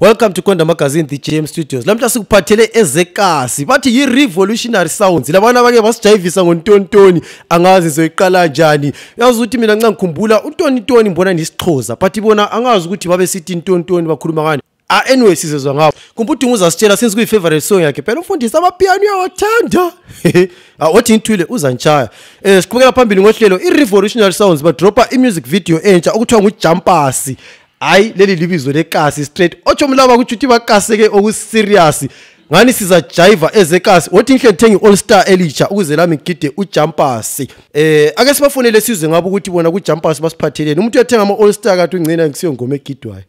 welcome to konda magazine the jm studios. Lamhla sikuphathele ezekasi bathi yi-revolutionary sounds. Labana abake basijayivisa ngontonitoni angazi ngizoyiqala njani. Yazi ukuthi mina nca untonitoni mbona nisixhoza but bona angazi ukuthi babe sithi ntonitoni bakhuluma ngani. Ah, anyway sizezwa ngabo. Kumbe udinga uzasitshela since kuyi-favorite song yakhe phela umfundisi amapiano uyawathanda. Ah, othi ngithwile uzanitshaya um siqhubekela phambili ngohlelo i-revolutionary sounds badropa i-music video entsha okuthiwa ngujumpasi hayi leli libizo lekasi straight. Otsho mlaba kutsho ukuthi bakase-ke okuserious. Ngani sizajayiva ezekasi wothi ngihle ngithenge i-all star elitsha ukuze lami ngigide ujumpasi eh ake sibafonele sizwe ngabo ukuthi bona kujumpasi basiphatheleni umuntu uyathenga ama-all star kathi ungcina ngisiyo ngoma egidwayo.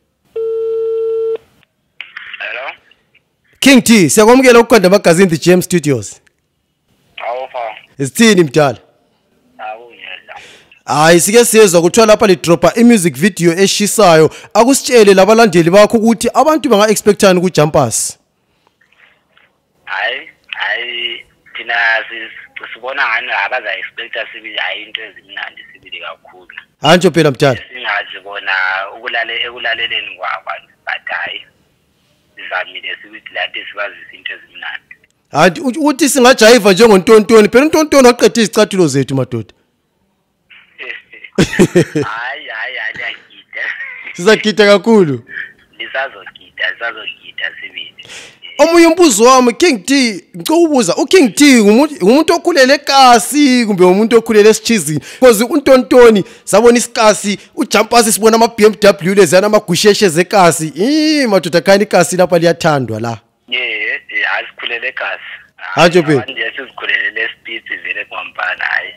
Hello. king t siyakwamukela ukuqonda amagazini the gm studios? Awufa. isithini mdala. Hayi sike siyezwa kuthiwa lapha lidropha i-music video eshisayo. Akusitshele labalandeli bakho ukuthi abantu banga-expectani kujumpasi Hayi, hayi thina sis- sibona ngani abaza expecta sibili? Hayi into ezimnandi sibili kakhulu. hantsho phela mdala Singazi bona ukulale ekulaleleni kwabantu but hayi sizamile sibithi lathi sibazisa into ezimnandi. hanti u- uthi singajayiva njengontontoni? Phela untontoni waqeda izicathulo zethu madoda? Hayi hayi hayi ayagida. sizagida kakhulu Lisazogida, sizazogida sibili. omunye umbuzo wami king t ngicela ukubuza uking t ngumuntu okhulele ekasi kumbe umuntu okhulele esichizini because untontoni sabona isikasi ujampasi sibona ama-bmw leziyana amagusheshe zekasi i madoda khani ikasi lapha liyathandwa la Yeah, hayi sikhulele ekhasi. Hatsho phela. Nje sizikhulele vele kwampana hayi.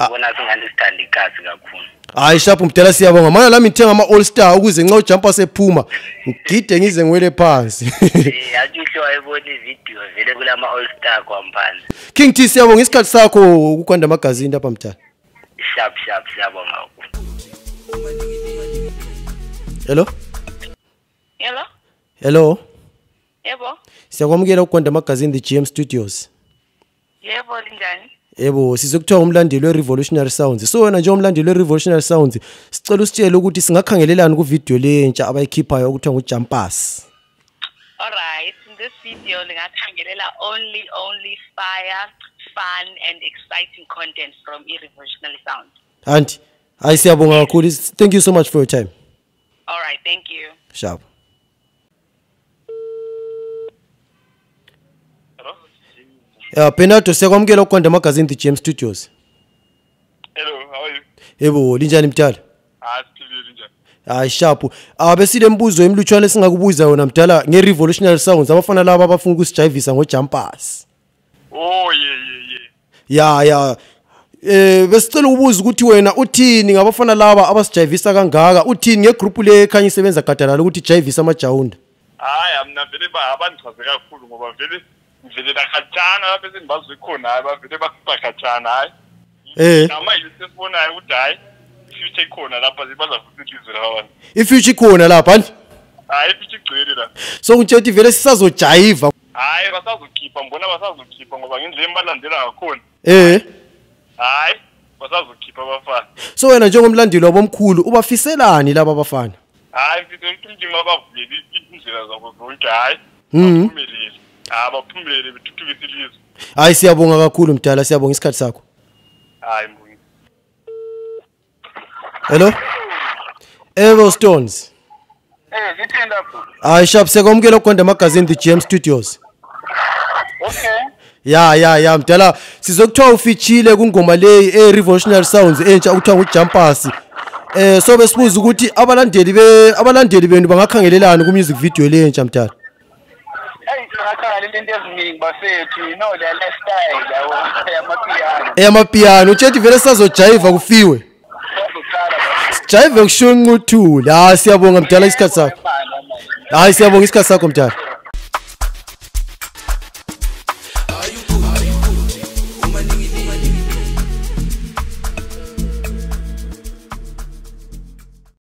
Ngibona singani sithanda ikasi kakhulu. hayi shaphu mdala siyabonga. Mana lami ngithenga ama-all star ukuze nxa ujampa sephuma ngigide ngize ngiwele phansi. Eh, wayebona uhle ividiyo vele kulama all star kwampana. king t siyabonga isikhathi sakho kukwanda amagazini lapha mdala shap shap siyabonga hello? Hello? Hello? Yebo. siyakwamukela ukukwanda amagazini the gm studios Yebo linjani? yebo sizokuthiwa umlandeli we-revolutionary sounds so wena njengomlandeli we-revolutionary sounds sicela usitshele ukuthi singakhangelelani kuvidiyo lentsha abayikhiphayo okuthiwa ngujumpasi Alright, in this video lingathangelela only only fire, fun and exciting content from Irrevolutionary Sound. hanti hayi siyabonga kakhulu thank you so much for your time Alright, thank you. sharp Hello? Ya benato siyakwamukela ukukwanda amagazini the gm studios. Hello, how are you? yebo linjani mdala? Ah, siphilile njani? hayi shaphu abesile mbuzo emlutshwane esingakubuza yona mdala nge-revolutionary sounds abafana laba abafuna ukusijayivisa ngojumpasi Oh, yeah, yeah, yeah. ya ya. Eh besicela ukubuza ukuthi wena uthini ngabafana laba abasijayivisa kangaka? Uthini ngegroup le ekhanya isebenza gadalala ukuthi ijayivisa amajawunda? Hayi, mina vele ba abandichaze kakhulu ngoba vele ngivelela khatshana lapha esengibazi khona hayi bavele basiba khatshana hayi. Eh. Nama yisesibonayo ukuthi hayi future ikhona lapha baza futhi ilizwe labantu. ifuture ikhona lapha andi Hayi future igcwele la. so ngitshela ukuthi vele sisazojayiva Hayi basazokhipha ngibona basazokhipha ngoba ngendlela balandela ngakhona. eh Hayi basazokhipha abafana. so wena njengomlandeli wabomkhulu ubafiselani laba abafana Hayi mfethu umuntu umjima bavulele indlela zabo zonke hayi. Mhm. Baphumelele. Ah baphumelele bethuthukise ilizwe. hayi siyabonga kakhulu mdala siyabonga isikhathi sakho Hayi mbongi. hello evo stones Eh, ngithini lapho? hayi shap siyakwamukela ukuqonda amagazini the gm studios Okay. ya ya ya mdala sizokuthiwa ufichile kungoma leyi e-revolutionary sounds entsha okuthiwa ngujumpasi eh so besibuza ukuthi abalandeli be abalandeli benu bangakhangelelani ku-music video lentsha mdala singachana nento eziningi bafethu you know the lifestyle yabo yamapiyano yamapiyano utshethi vele sisazojayiva kufiwe. Sijayive kushiwo inquthule hayi siyabonga mdala isikhathi sakho. Hayi siyabonga isikhathi sakho mdala.